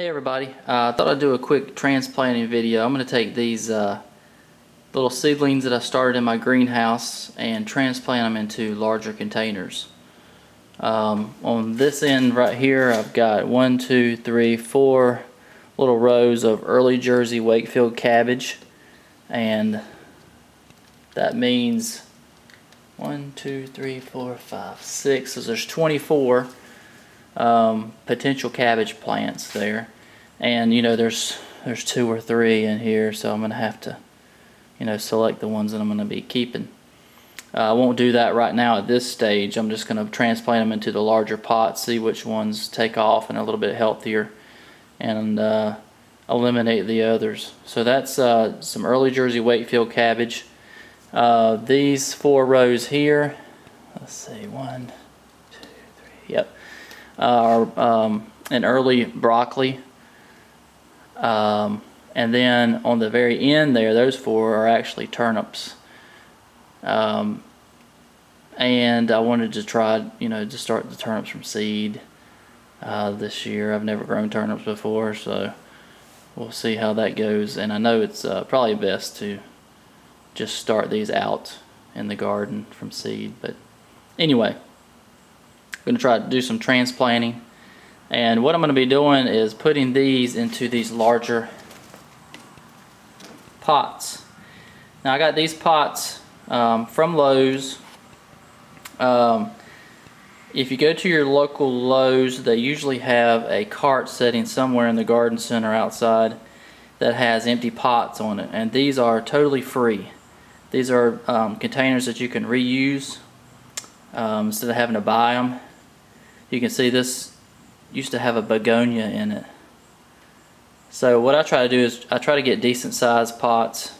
Hey everybody, uh, I thought I'd do a quick transplanting video. I'm going to take these uh, little seedlings that I started in my greenhouse and transplant them into larger containers. Um, on this end right here I've got one, two, three, four little rows of early Jersey Wakefield cabbage and that means one, two, three, four, five, six. So there's 24 um, potential cabbage plants there, and you know there's there's two or three in here, so I'm gonna have to you know select the ones that I'm gonna be keeping. Uh, I won't do that right now at this stage. I'm just gonna transplant them into the larger pots, see which ones take off and a little bit healthier, and uh, eliminate the others. So that's uh, some early Jersey Wakefield cabbage. Uh, these four rows here, let's see, one, two, three, yep, are um, an early broccoli. Um, and then on the very end there, those four are actually turnips. Um, and I wanted to try, you know, to start the turnips from seed uh, this year. I've never grown turnips before, so we'll see how that goes. And I know it's uh, probably best to just start these out in the garden from seed. But anyway, going to try to do some transplanting. And what I'm going to be doing is putting these into these larger pots. Now I got these pots um, from Lowe's. Um, if you go to your local Lowe's, they usually have a cart setting somewhere in the garden center outside that has empty pots on it. And these are totally free. These are um, containers that you can reuse um, instead of having to buy them. You can see this used to have a begonia in it. So what I try to do is I try to get decent sized pots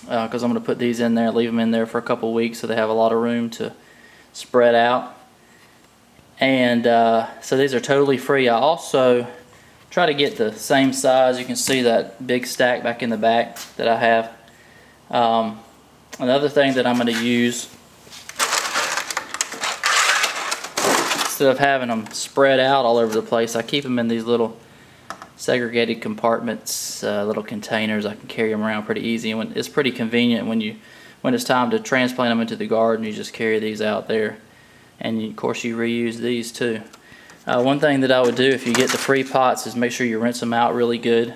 because uh, I'm going to put these in there, leave them in there for a couple weeks so they have a lot of room to spread out. And uh, so these are totally free. I also try to get the same size. You can see that big stack back in the back that I have. Um, another thing that I'm going to use, instead of having them spread out all over the place, I keep them in these little segregated compartments, uh, little containers. I can carry them around pretty easy. And when, it's pretty convenient when you when it's time to transplant them into the garden, you just carry these out there. And you, of course you reuse these too. Uh, one thing that I would do if you get the free pots is make sure you rinse them out really good.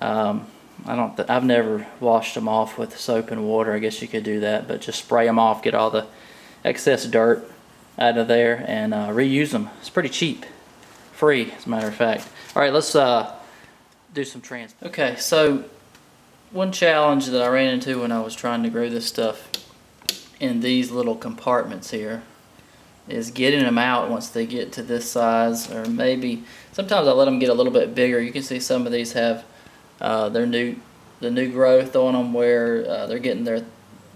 Um, I don't. I've never washed them off with soap and water. I guess you could do that, but just spray them off, get all the excess dirt out of there, and uh, reuse them. It's pretty cheap, free as a matter of fact. All right, let's uh, do some trans. Okay, so one challenge that I ran into when I was trying to grow this stuff in these little compartments here is getting them out once they get to this size, or maybe sometimes I let them get a little bit bigger. You can see some of these have uh, their new the new growth on them where uh, they're getting their,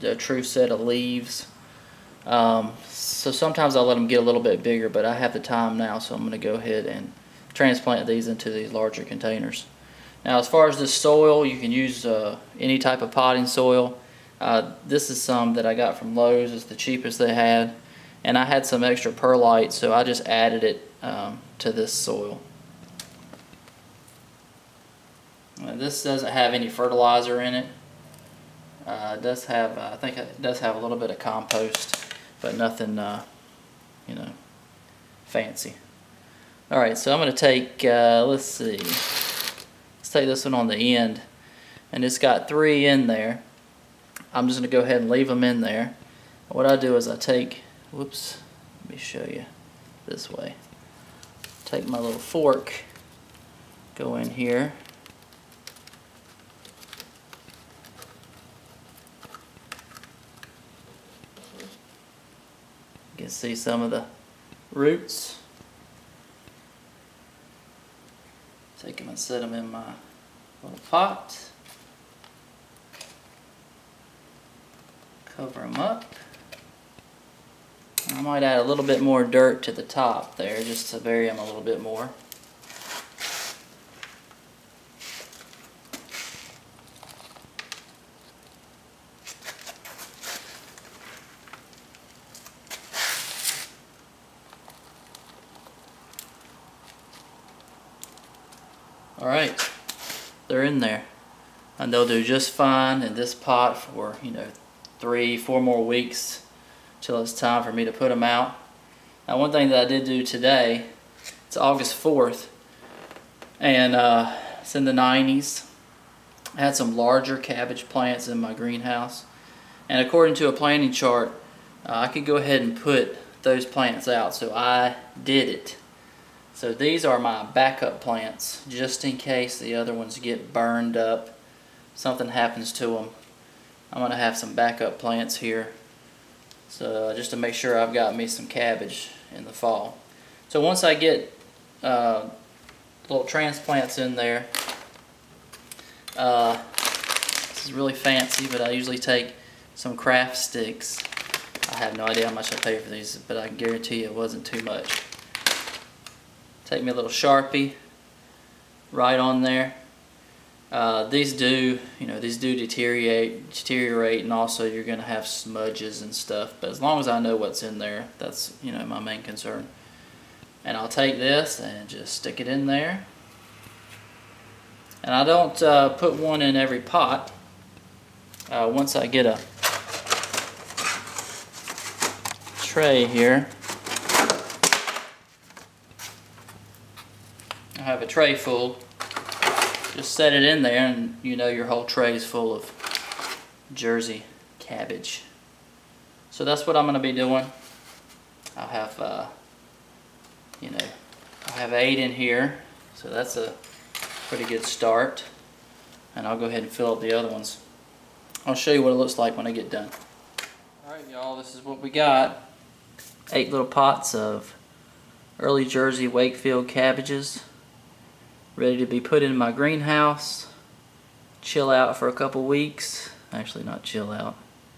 their true set of leaves. Um, so sometimes I'll let them get a little bit bigger, but I have the time now, so I'm going to go ahead and transplant these into these larger containers. Now as far as this soil, you can use uh, any type of potting soil. Uh, this is some that I got from Lowe's. It's the cheapest they had. And I had some extra perlite, so I just added it um, to this soil. Uh, this doesn't have any fertilizer in it. Uh, it does have, I think it does have a little bit of compost, but nothing, uh, you know, fancy. All right, so I'm going to take, uh, let's see, let's take this one on the end, and it's got three in there. I'm just going to go ahead and leave them in there. What I do is I take, whoops, let me show you this way. Take my little fork, go in here, can see some of the roots. Take them and set them in my little pot. Cover them up. I might add a little bit more dirt to the top there just to vary them a little bit more. Alright, they're in there. And they'll do just fine in this pot for, you know, three, four more weeks till it's time for me to put them out. Now one thing that I did do today, it's August 4th, and uh, it's in the 90s. I had some larger cabbage plants in my greenhouse. And according to a planting chart, uh, I could go ahead and put those plants out. So I did it. So these are my backup plants, just in case the other ones get burned up, something happens to them. I'm going to have some backup plants here, so just to make sure I've got me some cabbage in the fall. So once I get uh, little transplants in there, uh, this is really fancy, but I usually take some craft sticks. I have no idea how much I paid for these, but I guarantee you it wasn't too much. Take me a little Sharpie right on there. Uh, these do, you know, these do deteriorate, deteriorate, and also you're going to have smudges and stuff. But as long as I know what's in there, that's, you know, my main concern. And I'll take this and just stick it in there. And I don't uh, put one in every pot. Uh, once I get a tray here, have a tray full, just set it in there and you know your whole tray is full of Jersey cabbage. So that's what I'm going to be doing. I'll have, uh, you know, I have eight in here, so that's a pretty good start. And I'll go ahead and fill up the other ones. I'll show you what it looks like when I get done. Alright y'all, this is what we got. Eight little pots of early Jersey Wakefield cabbages ready to be put in my greenhouse, chill out for a couple weeks. Actually, not chill out.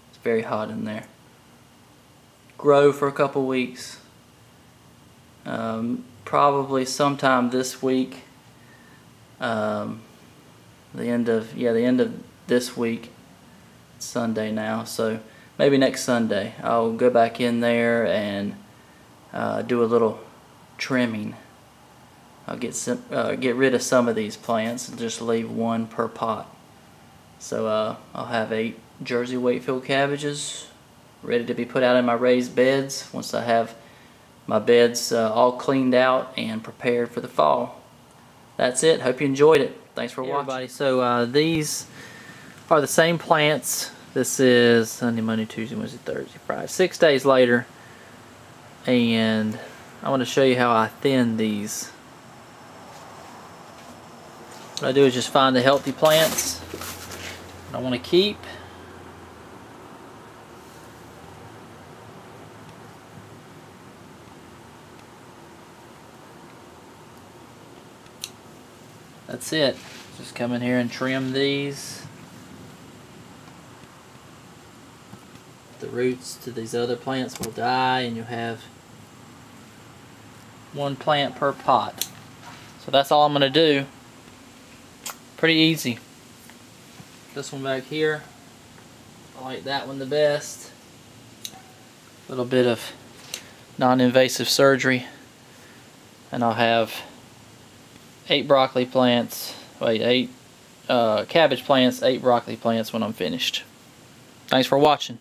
It's very hot in there. Grow for a couple weeks. Um, probably sometime this week. Um, the end of yeah, the end of this week. Sunday now, so maybe next Sunday I'll go back in there and uh, do a little trimming. I'll get some, uh, get rid of some of these plants and just leave one per pot. So uh, I'll have eight Jersey Wakefield cabbages ready to be put out in my raised beds once I have my beds uh, all cleaned out and prepared for the fall. That's it. Hope you enjoyed it. Thanks for hey watching. Everybody. So uh, these are the same plants. This is Sunday, Monday, Tuesday, Wednesday, Thursday, Friday. Six days later. And I want to show you how I thin these what I do is just find the healthy plants I want to keep. That's it. Just come in here and trim these. The roots to these other plants will die and you'll have one plant per pot. So that's all I'm going to do. Pretty easy. This one back here, I like that one the best. A little bit of non-invasive surgery and I'll have eight broccoli plants, wait, eight uh, cabbage plants, eight broccoli plants when I'm finished. Thanks for watching.